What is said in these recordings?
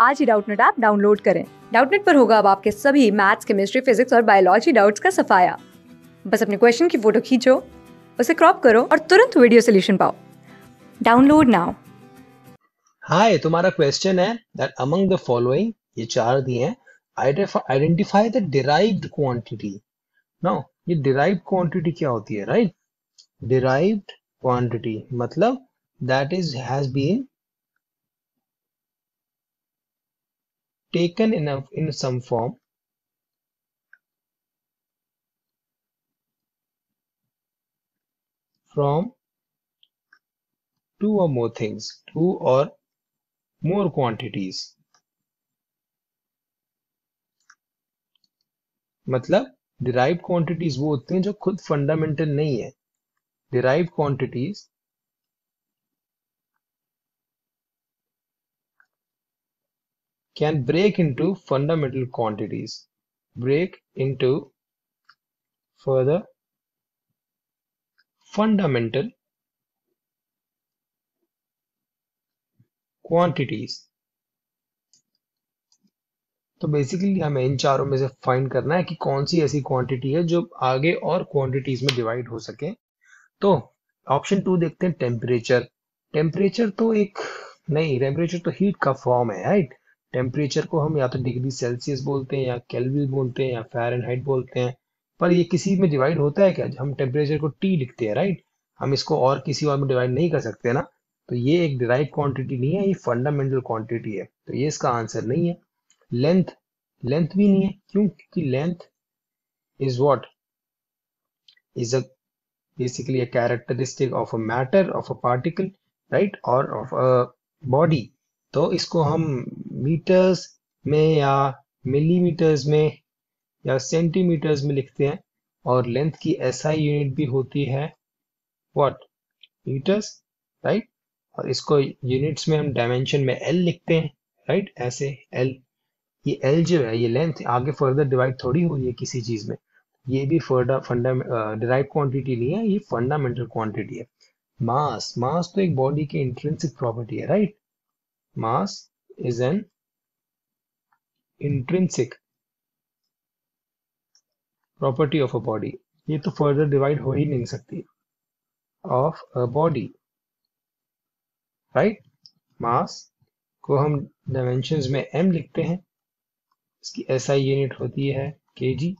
आज ही Doubtnut app download करें। डाउटनेट पर होगा अब आपके सभी मैथ्स, केमिस्ट्री, फिजिक्स और बायोलॉजी डाउट्स का सफाया। बस अपने क्वेश्चन की फ़ोटो खींचो, उसे क्रॉप करो और तुरंत वीडियो सोल्यूशन पाओ। Download now. हाय, तुम्हारा क्वेश्चन है दैट अमंग द फॉलोइंग ये चार दिए हैं identify the derived quantity now ये डिराइव्ड क्वांटिटी क्या होती है राइट डिराइव्ड क्वांटिटी मतलब that is has been taken in, a, in some form from two or more things, two or more quantities. मतलब डिराइव क्वांटिटीज वो होते हैं जो खुद फंडामेंटल नहीं है derive quantities can break into fundamental quantities, break into further fundamental quantities. तो basically हमें इन चारों में से फाइंड करना है कि कौन सी ऐसी क्वांटिटी है जो आगे और क्वांटिटीज में डिवाइड हो सके। तो ऑप्शन टू देखते हैं टेम्परेचर टेम्परेचर तो एक नहीं टेम्परेचर तो हीट का फॉर्म है राइट टेम्परेचर को हम या तो डिग्री सेल्सियस बोलते हैं या केल्विन बोलते हैं या फ़ारेनहाइट बोलते हैं। पर ये किसी में डिवाइड होता है क्या? हम टेम्परेचर को टी लिखते हैं राइट हम इसको और किसी और में डिवाइड नहीं कर सकते ना? तो ये एक डिराइव क्वांटिटी नहीं है, ये फंडामेंटल क्वांटिटी है। तो ये इसका आंसर नहीं है। लेंथ लेंथ भी नहीं है। क्यों? क्योंकि length is what is a basically a characteristic of a matter, of a particle, right? Or of a body. तो इसको हम मीटर्स में या मिलीमीटर्स में या सेंटीमीटर्स में लिखते हैं और लेंथ की एसआई यूनिट भी होती है व्हाट मीटर्स राइट और इसको यूनिट्स में हम डायमेंशन में एल लिखते हैं राइट ऐसे एल ये एल जो है, ये लेंथ आगे फर्दर डिवाइड थोड़ी हो रही है किसी चीज़ में। ये भी फर्दर फंडा डिराइव क्वांटिटी नहीं है, ये फंडामेंटल क्वांटिटी है। मास मास तो एक बॉडी की इंट्रेंसिक प्रॉपर्टी है right mass is an intrinsic property of a body. ये तो फर्दर डिवाइड हो ही नहीं सकती। Of a body right mass को हम डायमेंशंस में m लिखते हैं। इसकी एसआई यूनिट होती है केजी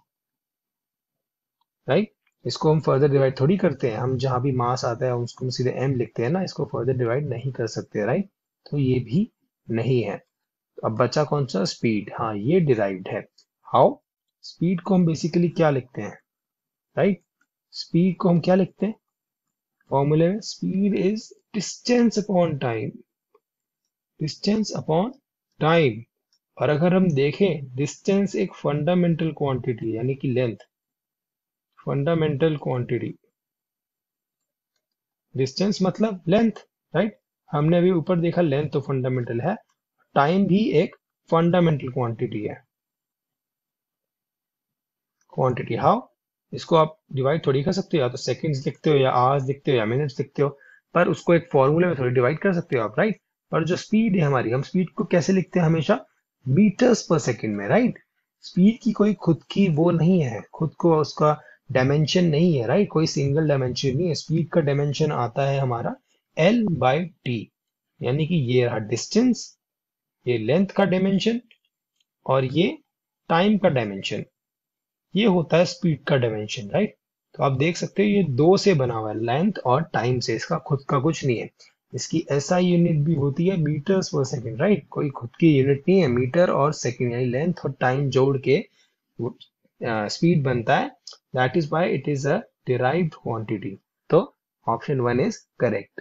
राइट इसको हम फर्दर डिवाइड थोड़ी करते हैं। हम जहाँ भी मास आता है, उसको हम सीधे m लिखते हैं ना। इसको फर्दर डिवाइड नहीं कर सकते राइट तो ये भी नहीं है। अब बचा कौन सा? स्पीड हाँ ये डिराइव्ड है। हाउ स्पीड को हम बेसिकली क्या लिखते हैं? राइट स्पीड को हम क्या लिखते हैं? फॉर्मूले में speed is distance upon time distance upon time और अगर हम देखें डिस्टेंस एक फंडामेंटल क्वांटिटी यानी कि लेंथ फंडामेंटल क्वांटिटी डिस्टेंस मतलब लेंथ राइट हमने अभी ऊपर देखा लेंथ तो फंडामेंटल है। टाइम भी एक फंडामेंटल क्वांटिटी है। क्वांटिटी हाउ इसको आप डिवाइड थोड़ी कर सकते हो, या तो सेकंड्स लिखते हो, या आवर्स लिखते हो, या मिनट्स लिखते हो, पर उसको एक फॉर्मूले में थोड़ी डिवाइड कर सकते हो आप राइट पर जो स्पीड है हमारी, हम स्पीड को कैसे लिखते हैं हमेशा? मीटर्स पर सेकंड में राइट स्पीड की कोई खुद की वो नहीं है, खुद को उसका डायमेंशन नहीं है राइट कोई सिंगल डायमेंशन नहीं है। स्पीड का डायमेंशन आता है हमारा एल बाई टी यानी कि ये रहा डिस्टेंस ये लेंथ का डायमेंशन और ये टाइम का डायमेंशन ये होता है स्पीड का डायमेंशन राइट तो आप देख सकते हो ये दो से बना हुआ है लेंथ और टाइम से, इसका खुद का कुछ नहीं है। इसकी एसआई यूनिट भी होती है मीटर्स पर सेकंड राइट कोई खुद की यूनिट नहीं है मीटर और सेकंड यानी लेंथ और टाइम जोड़ के स्पीड बनता है। That is why it is a derived quantity तो option one is correct